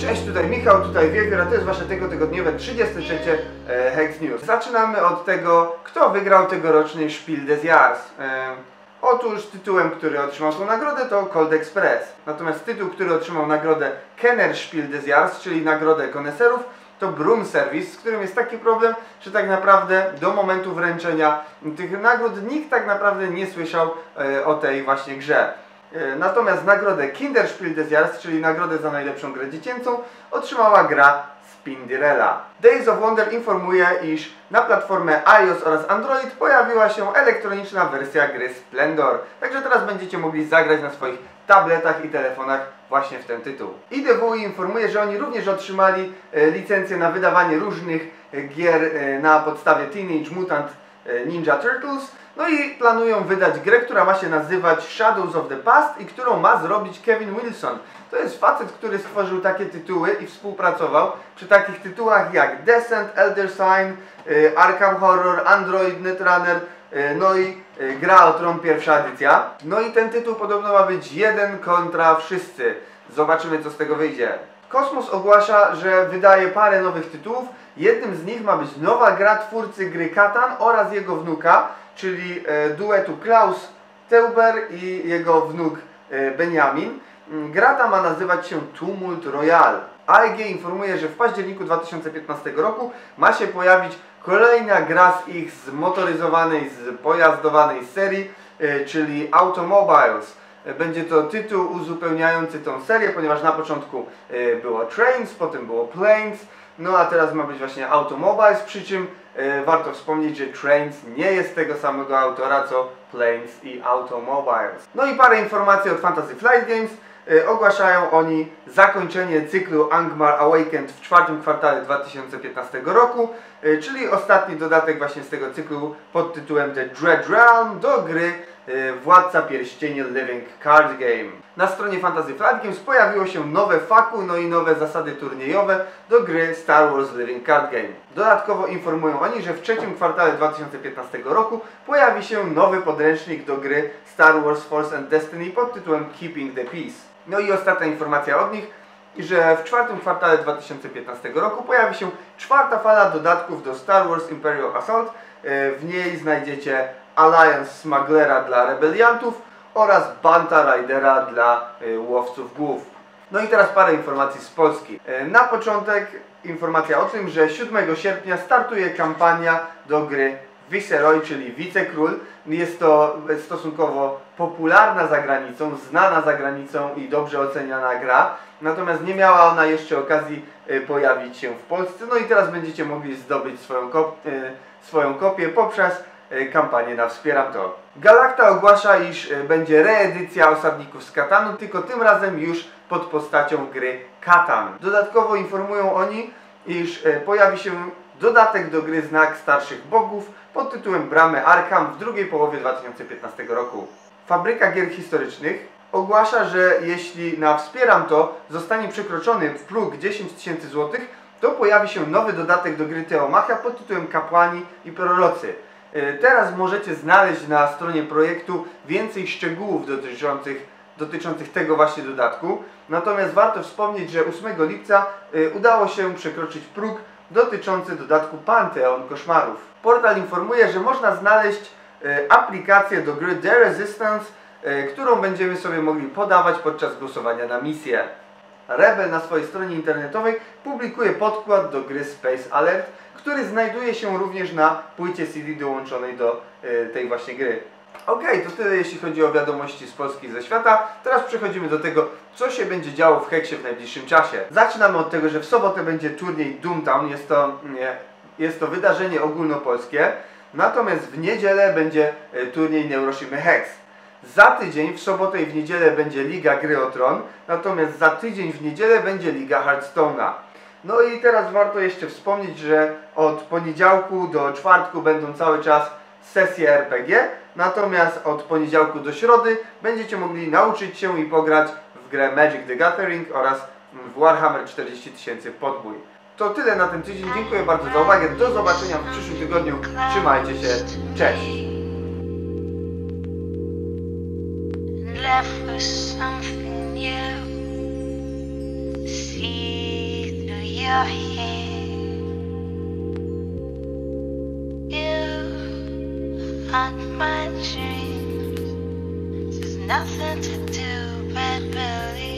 Cześć, tutaj Michał, tutaj Wiewiór, a to jest wasze tego tygodniowe 33 e, Hex News. Zaczynamy od tego, kto wygrał tegoroczny Spiel des Jahres. E, otóż tytułem, który otrzymał tą nagrodę to Cold Express. Natomiast tytuł, który otrzymał nagrodę Kenner Spiel des Jahres, czyli nagrodę koneserów, to Broom Service, z którym jest taki problem, że tak naprawdę do momentu wręczenia tych nagród nikt tak naprawdę nie słyszał e, o tej właśnie grze. E, Natomiast nagrodę Kinderspiel des Jahres, czyli nagrodę za najlepszą grę dziecięcą, otrzymała gra Spinderella. Days of Wonder informuje, iż na platformę iOS oraz Android pojawiła się elektroniczna wersja gry Splendor. Także teraz będziecie mogli zagrać na swoich tabletach i telefonach właśnie w ten tytuł. IDW informuje, że oni również otrzymali e, licencję na wydawanie różnych e, gier e, na podstawie Teenage Mutant Ninja Turtles. No i planują wydać grę, która ma się nazywać Shadows of the Past i którą ma zrobić Kevin Wilson. To jest facet, który stworzył takie tytuły i współpracował przy takich tytułach jak Descent, Elder Sign, y, Arkham Horror, Android Netrunner, y, no i y, Gra o Tron pierwsza edycja. No i ten tytuł podobno ma być jeden kontra wszyscy. Zobaczymy co z tego wyjdzie. Kosmos ogłasza, że wydaje parę nowych tytułów. Jednym z nich ma być nowa gra twórcy gry Katan oraz jego wnuka, czyli e, duetu Klaus Teuber i jego wnuk e, Benjamin. Mm, Gra ta ma nazywać się Tumult Royal. AEG informuje, że w październiku 2015 roku ma się pojawić kolejna gra z ich zmotoryzowanej, pojazdowanej serii, e, czyli Automobiles. Będzie to tytuł uzupełniający tą serię, ponieważ na początku e, było Trains, potem było Planes, no a teraz ma być właśnie Automobiles, przy czym e, warto wspomnieć, że Trains nie jest tego samego autora co Planes i Automobiles. No i parę informacji od Fantasy Flight Games. E, Ogłaszają oni zakończenie cyklu Angmar Awakened w czwartym kwartale 2015 roku, czyli ostatni dodatek właśnie z tego cyklu pod tytułem The Dread Realm do gry e, Władca Pierścieni Living Card Game. Na stronie Fantasy Flight Games pojawiło się nowe faku, no i nowe zasady turniejowe do gry Star Wars Living Card Game. Dodatkowo informują oni, że w trzecim kwartale 2015 roku pojawi się nowy podręcznik do gry Star Wars Force and Destiny pod tytułem Keeping the Peace. No i ostatnia informacja od nich, że w czwartym kwartale 2015 roku pojawi się czwarta fala dodatków do Star Wars Imperial Assault. E, W niej znajdziecie Alliance Smugglera dla rebeliantów oraz Banta Ridera dla e, łowców głów. No i teraz parę informacji z Polski. E, Na początek informacja o tym, że 7 sierpnia startuje kampania do gry Viceroy, czyli Wicekról. Jest to stosunkowo popularna za granicą, znana za granicą i dobrze oceniana gra. Natomiast nie miała ona jeszcze okazji e, pojawić się w Polsce. No i teraz będziecie mogli zdobyć swoją, kop e, swoją kopię poprzez e, kampanię na Wspieram to. Galacta ogłasza, iż będzie reedycja Osadników z Katanu, tylko tym razem już pod postacią gry Katan. Dodatkowo informują oni, iż pojawi się dodatek do gry Znak Starszych Bogów pod tytułem Bramy Arkham w drugiej połowie 2015 roku. Fabryka Gier Historycznych ogłasza, że jeśli na Wspieram to zostanie przekroczony próg 10 tysięcy złotych, to pojawi się nowy dodatek do gry Teomachia pod tytułem Kapłani i Prorocy. E, Teraz możecie znaleźć na stronie projektu więcej szczegółów dotyczących, dotyczących tego właśnie dodatku. Natomiast warto wspomnieć, że 8 lipca e, udało się przekroczyć próg dotyczący dodatku Panteon Koszmarów. Portal informuje, że można znaleźć e, aplikację do gry The Resistance, e, którą będziemy sobie mogli podawać podczas głosowania na misję. Rebel na swojej stronie internetowej publikuje podkład do gry Space Alert, który znajduje się również na płycie CD dołączonej do e, tej właśnie gry. Okej, to tyle jeśli chodzi o wiadomości z Polski i ze świata. Teraz przechodzimy do tego, co się będzie działo w Heksie w najbliższym czasie. Zaczynamy od tego, że w sobotę będzie turniej Doomtown. Jest to, nie, jest to wydarzenie ogólnopolskie. Natomiast w niedzielę będzie e, turniej Neuroshimy Hex. Za tydzień, w sobotę i w niedzielę będzie Liga Gry o Tron, natomiast za tydzień w niedzielę będzie Liga Hearthstone'a. No i teraz warto jeszcze wspomnieć, że od poniedziałku do czwartku będą cały czas sesje RPG, natomiast od poniedziałku do środy będziecie mogli nauczyć się i pograć w grę Magic the Gathering oraz w Warhammer 40 tysięcy podbój. To tyle na ten tydzień. Dziękuję bardzo za uwagę. Do zobaczenia w przyszłym tygodniu. Trzymajcie się. Cześć. your. Haunt my dreams. There's nothing to do but believe.